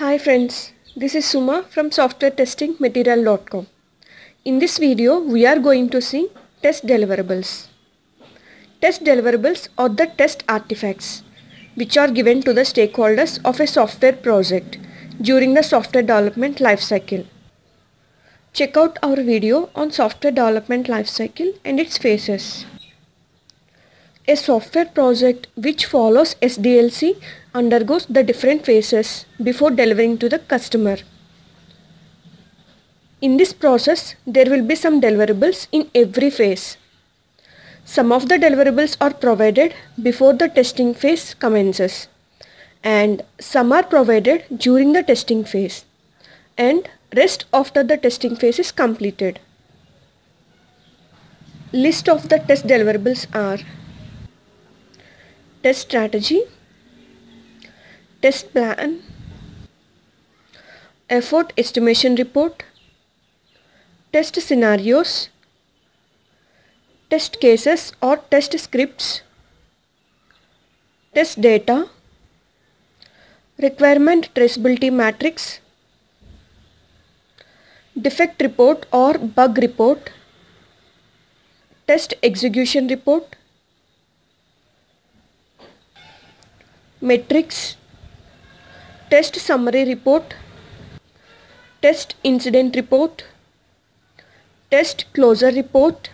Hi friends, this is Suma from softwaretestingmaterial.com. In this video, we are going to see test deliverables. Test deliverables are the test artifacts which are given to the stakeholders of a software project during the software development lifecycle. Check out our video on software development lifecycle and its phases. A software project which follows SDLC undergoes the different phases before delivering to the customer. In this process, there will be some deliverables in every phase. Some of the deliverables are provided before the testing phase commences and some are provided during the testing phase and rest after the testing phase is completed. List of the test deliverables are test strategy, test plan, effort estimation report, test scenarios, test cases or test scripts, test data, requirement traceability matrix, defect report or bug report, test execution report, metrics, test summary report, test incident report, test closure report,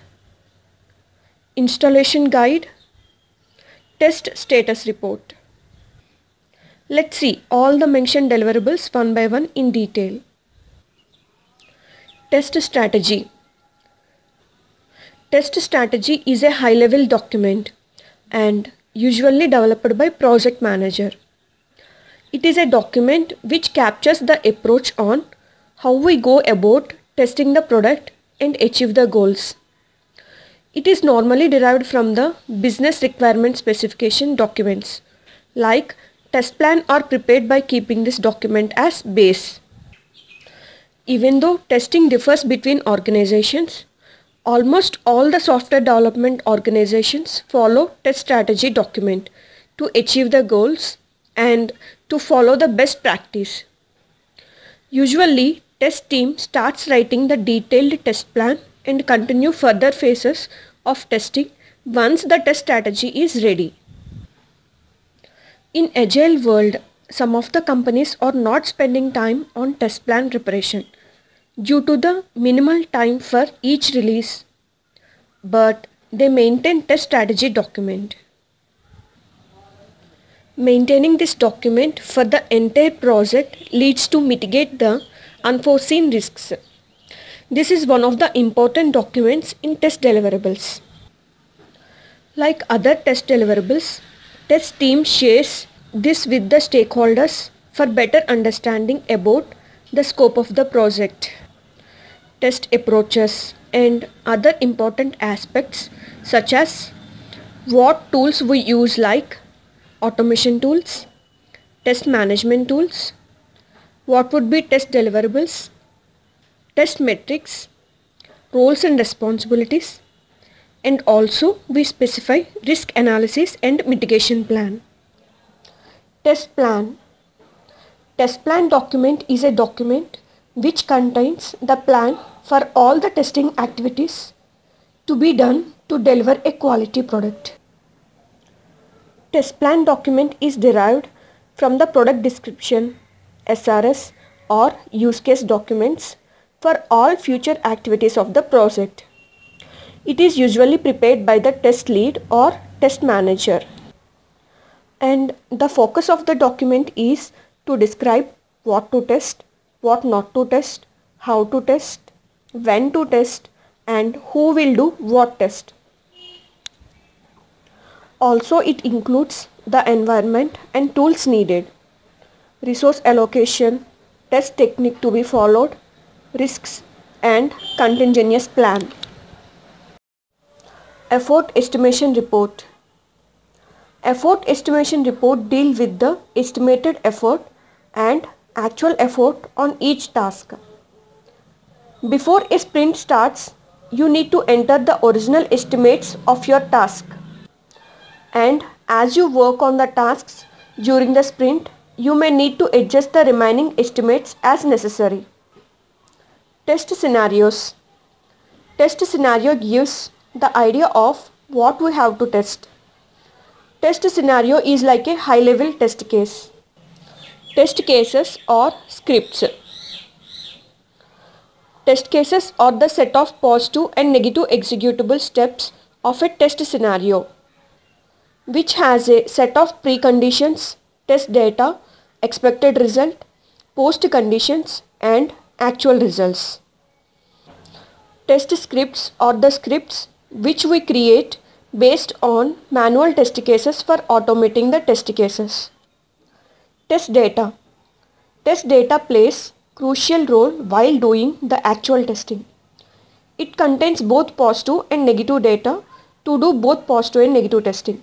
installation guide, test status report. Let's see all the mentioned deliverables one by one in detail. Test strategy. Test strategy is a high level document and usually developed by project manager. It is a document which captures the approach on how we go about testing the product and achieve the goals. It is normally derived from the business requirement specification documents like test plan are prepared by keeping this document as base. Even though testing differs between organizations, almost all the software development organizations follow test strategy document to achieve the goals and to follow the best practice. Usually, test team starts writing the detailed test plan and continue further phases of testing once the test strategy is ready. In agile world, some of the companies are not spending time on test plan preparation due to the minimal time for each release, but they maintain test strategy document. Maintaining this document for the entire project leads to mitigate the unforeseen risks. This is one of the important documents in test deliverables. Like other test deliverables, test team shares this with the stakeholders for better understanding about the scope of the project, test approaches and other important aspects such as what tools we use like automation tools, test management tools, what would be test deliverables, test metrics, roles and responsibilities, and also we specify risk analysis and mitigation plan. Test plan. Test plan document is a document which contains the plan for all the testing activities to be done to deliver a quality product. Test plan document is derived from the product description, SRS or use case documents for all future activities of the project. It is usually prepared by the test lead or test manager. And the focus of the document is to describe what to test, what not to test, how to test, when to test and who will do what test. Also it includes the environment and tools needed, resource allocation, test technique to be followed, risks and contingency plan. Effort estimation report. Effort estimation report deal with the estimated effort and actual effort on each task. Before a sprint starts, you need to enter the original estimates of your task. And as you work on the tasks during the sprint, you may need to adjust the remaining estimates as necessary. Test scenarios. Test scenario gives the idea of what we have to test. Test scenario is like a high level test case. Test cases or scripts. Test cases are the set of positive and negative executable steps of a test scenario which has a set of preconditions, test data, expected result, post conditions and actual results. Test scripts are the scripts which we create based on manual test cases for automating the test cases. Test data. Test data plays crucial role while doing the actual testing. It contains both positive and negative data to do both positive and negative testing.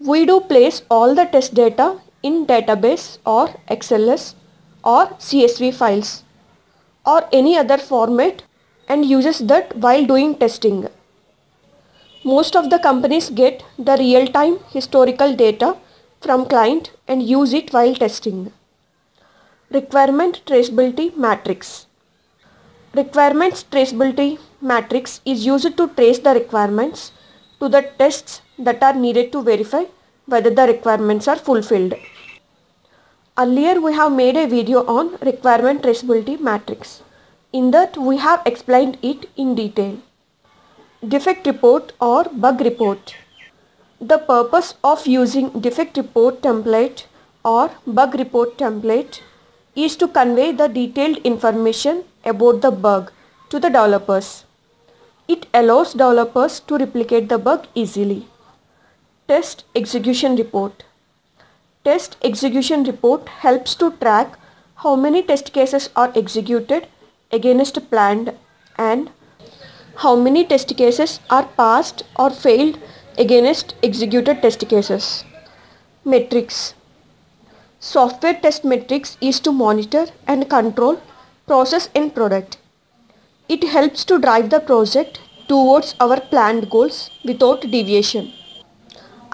We do place all the test data in database or XLS or CSV files or any other format and uses that while doing testing. Most of the companies get the real-time historical data from client and use it while testing. Requirement Traceability Matrix Requirements Traceability Matrix is used to trace the requirements to the tests that are needed to verify whether the requirements are fulfilled. Earlier we have made a video on requirement traceability matrix. In that we have explained it in detail. Defect report or bug report. The purpose of using defect report template or bug report template is to convey the detailed information about the bug to the developers. It allows developers to replicate the bug easily. Test execution report. Test execution report helps to track how many test cases are executed against planned and how many test cases are passed or failed against executed test cases. Metrics Software test metrics is to monitor and control process and product. It helps to drive the project towards our planned goals without deviation.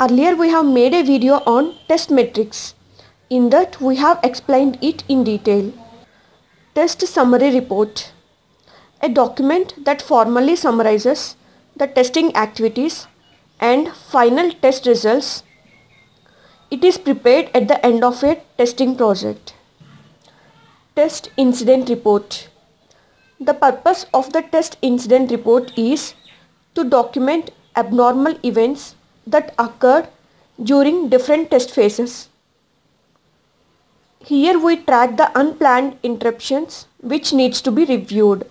Earlier we have made a video on test metrics. In that we have explained it in detail. Test summary report. A document that formally summarizes the testing activities and final test results. It is prepared at the end of a testing project. Test incident report. The purpose of the test incident report is to document abnormal events that occurred during different test phases. Here we track the unplanned interruptions which needs to be reviewed.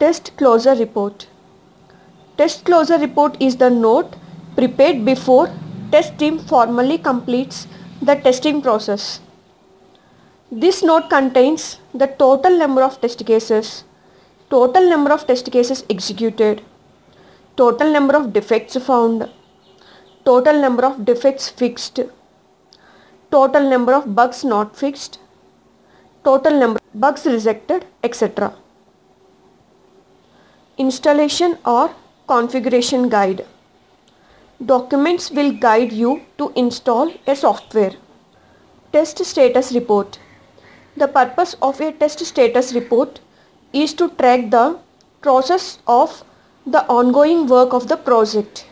Test closure report. Test closure report is the note prepared before test team formally completes the testing process. This note contains the total number of test cases, total number of test cases executed, total number of defects found, total number of defects fixed, total number of bugs not fixed, total number of bugs rejected, etc. Installation or configuration guide. Documents will guide you to install a software. Test status report. The purpose of a test status report is to track the process of the ongoing work of the project.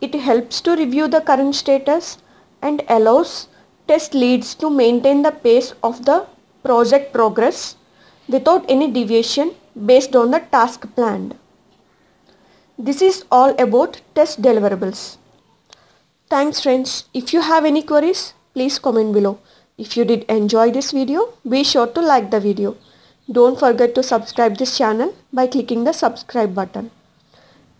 It helps to review the current status and allows test leads to maintain the pace of the project progress without any deviation based on the task planned. This is all about test deliverables. Thanks friends. If you have any queries, please comment below. If you did enjoy this video, be sure to like the video. Don't forget to subscribe this channel by clicking the subscribe button.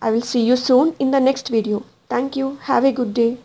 I will see you soon in the next video. Thank you. Have a good day.